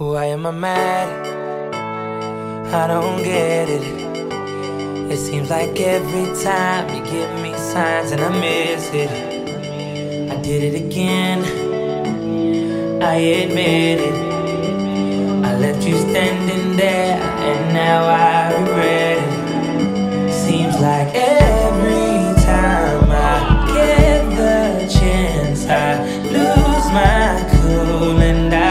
am I mad? I don't get it. It seems like every time you give me signs and I miss it. I did it again. I admit it. I left you standing there and now I regret it. Seems like every time I get the chance, I lose my cool and I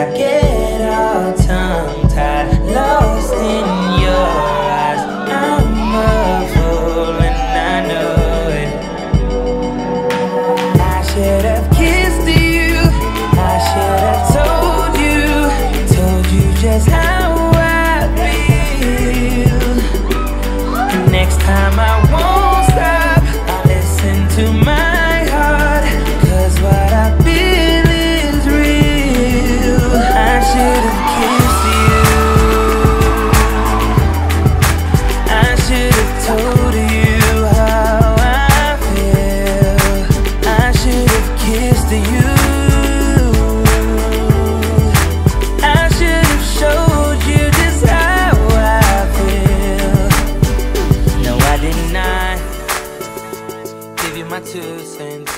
I get all tongue tied, lost in your eyes. I'm a fool and I know it. I should have kissed you. I should have told you, told you just how I feel. Next time I you. I should have showed you just how I feel. No, I did not give you my two cents.